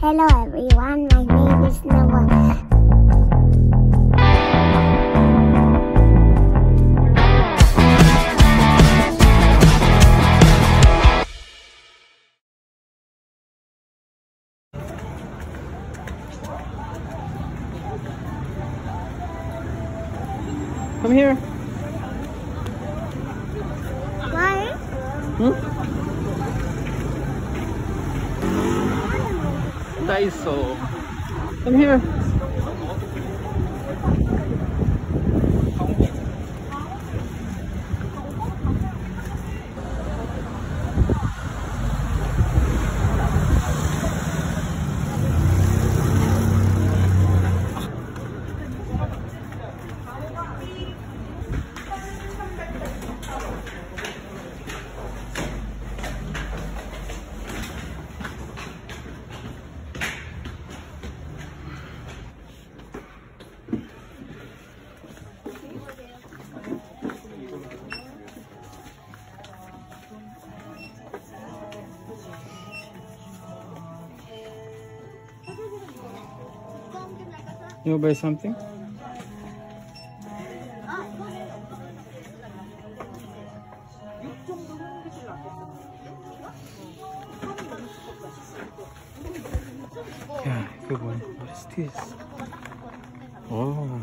Hello everyone, my name is Noah. Come here. Why? Hmm? Daiso. Come here. You buy something? Yeah, good one. What is this? Oh.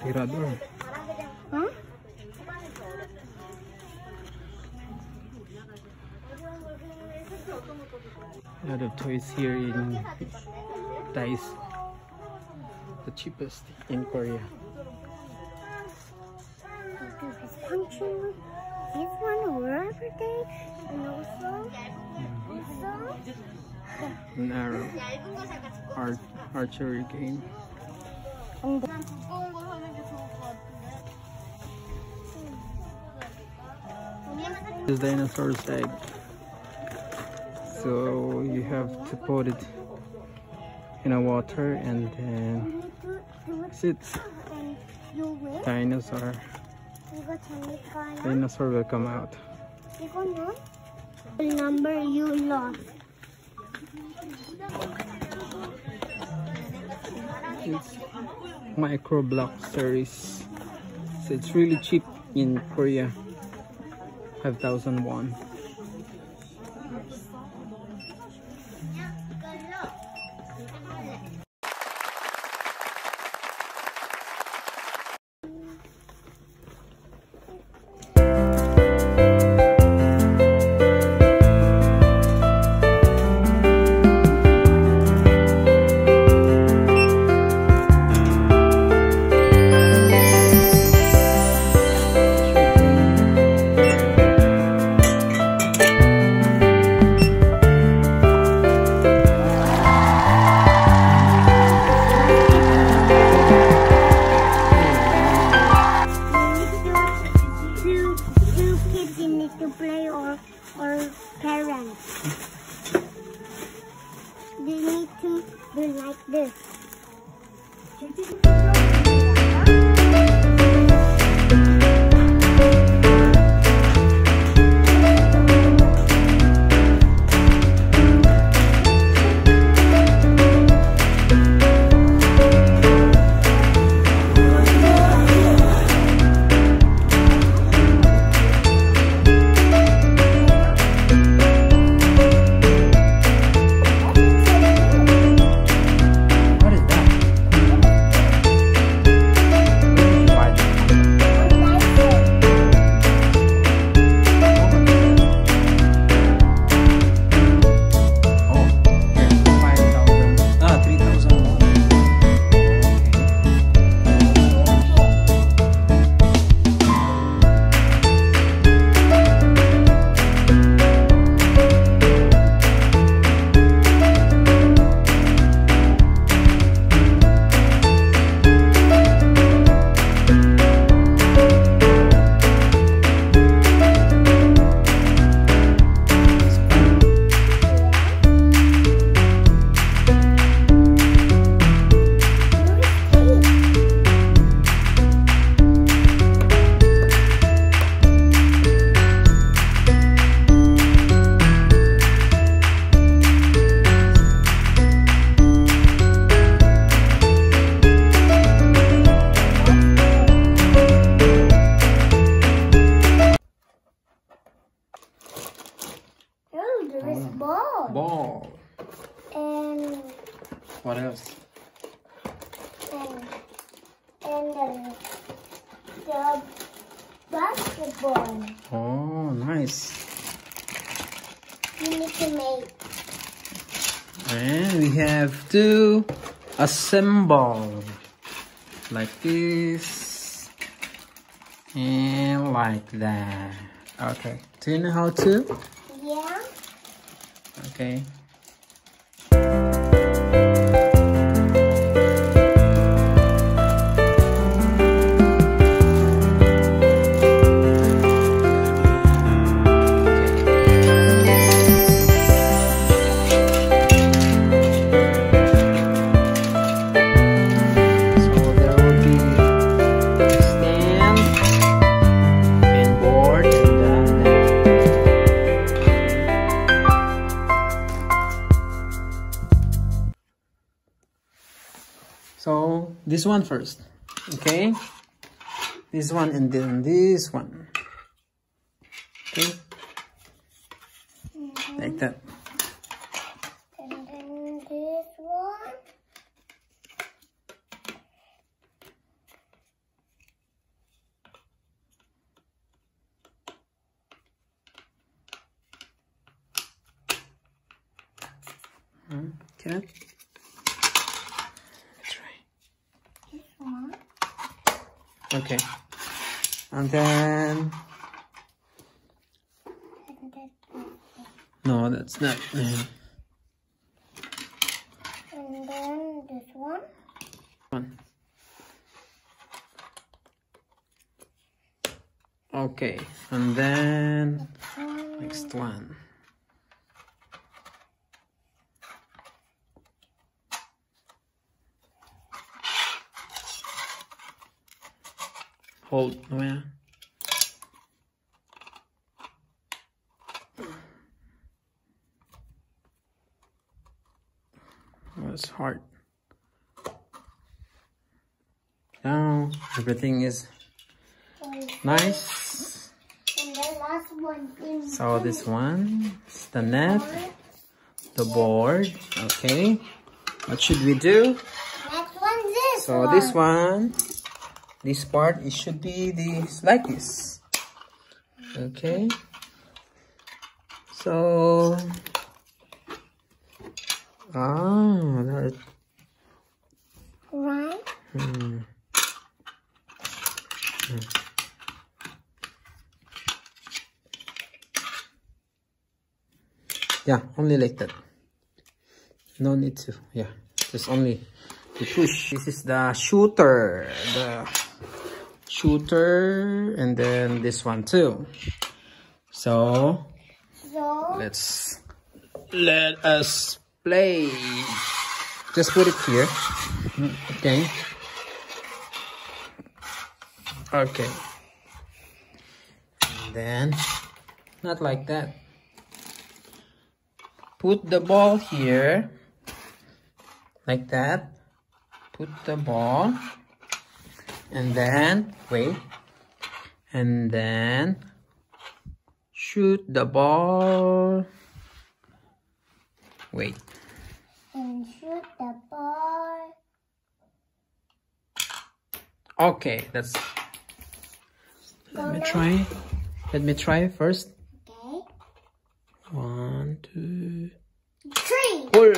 Tirador. Huh? A lot of toys here in Daiso. The cheapest in Korea. This one over there, and also, also, An arrow. Art, archery game. and This dinosaur's egg so you have to put it in a water and then sits dinosaur. Dinosaur will come out. The number you lost. It's micro block series so it's really cheap in Korea. 5000 won. Then like this. What else? and and the, the basketball. Oh, nice. You need to make And we have to assemble like this and like that. Okay. Do you know how to? yeah. Okay. This one first, okay? This one and then this one, okay? Like that. Hmm? Okay. Let's try. This one. Okay. And then And this one. no, that's not. uh, And then this one. One. Okay, and then next one. Hold. Oh, oh, it's hard. Now everything is nice. And the last one. in So this one the net, the board. Okay. What should we do? Next one, this So this one, this part, it should be this like this. Okay. So ah, that, Right. hmm. Yeah, only like that. No need to. Yeah, just only to push. This is the shooter. The shooter and then this one too. So So, let's let us play. Just put it here. Okay. Okay. And then not like that. Put the ball here. Like that. Put the ball. And then wait. And then shoot the ball. Wait. and shoot the ball. Okay, that's. Let me try. Let me try first. Okay. One, two. Three. Pull.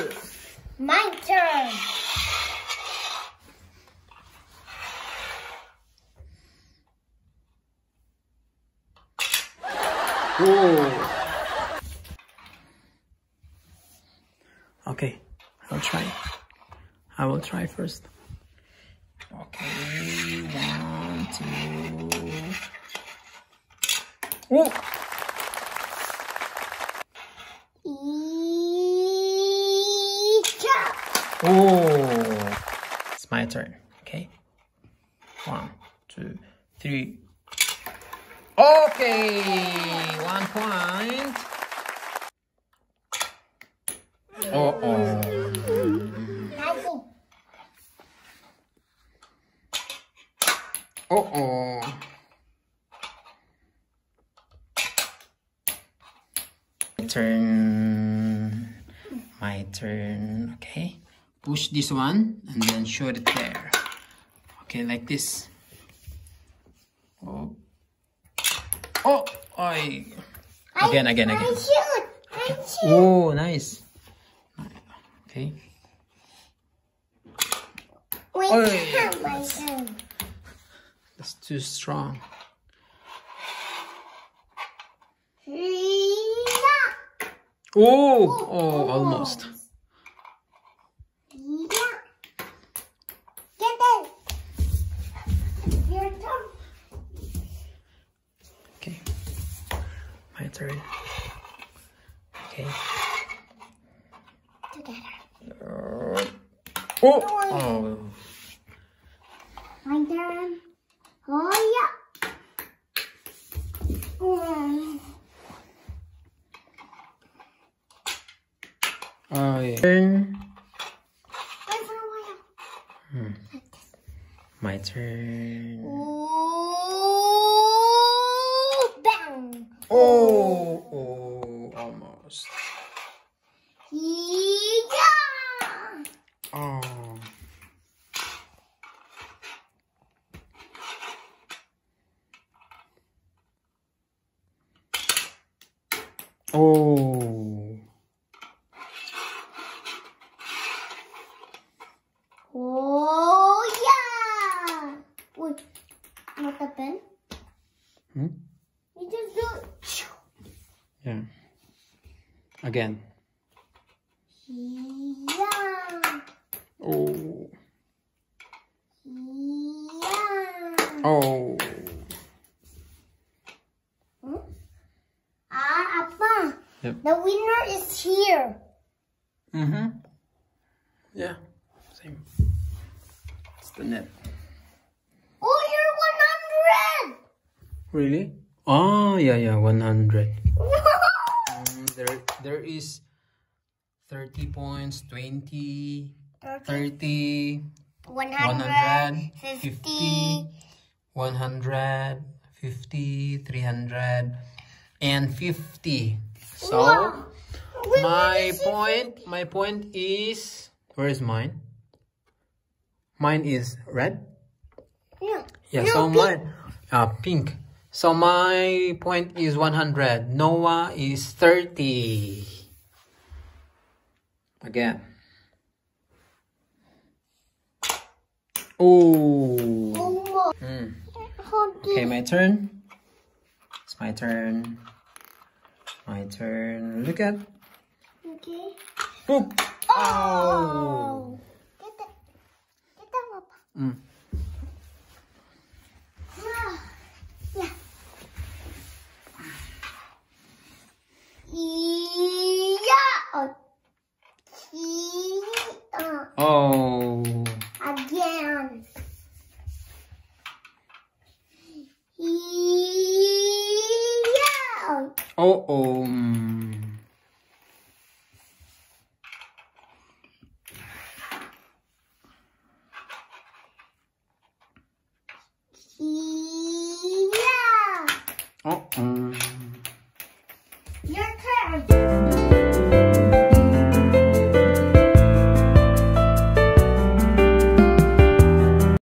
My turn. Oh. Okay, I'll try. I will try first. Okay, one, two. Oh! Oh! It's my turn. Okay. One, two, three. Okay, point. Oh. Nothing. Uh oh. turn. My turn. Okay. Push this one and then shoot it there. Okay, like this. Oh. Oh! I. Again, again, again. shoot. I shoot. Oh, nice. Okay. My. That's too strong. Oh! Oh, almost. Together. Oh! Oh. My turn. Oh, yeah. Oh, yeah. Turn. Wait for a while. My turn. Ooh, bang. Oh! Oh, almost. Yeah. Oh. Oh. Oh, yeah. Wait, what happened? Hmm? You just do it. Yeah. Again. Yeah. Oh. Yeah. Oh. Ah, Appa. Yep. The winner is here. Mm-hmm. Yeah. Same. It's the net. Oh, you're 100. Really? Oh, yeah, yeah, 100. Mm, there, there is 30 points, 20, 30, 100, 50, 100, 50, 300, and 50. So, Wow. My wait, this is- point, my point is, where is mine? Mine is red. Yeah. Yeah, No, so pink. mine, uh, pink. So my point is 100. Noah is 30. Again. Oh. Mm. Okay, my turn. It's my turn. My turn. Look at. Okay. Boop. Oh. Get that. Get that, Papa. Mm. Oh. Again. Yeah. Oh, oh. Mm.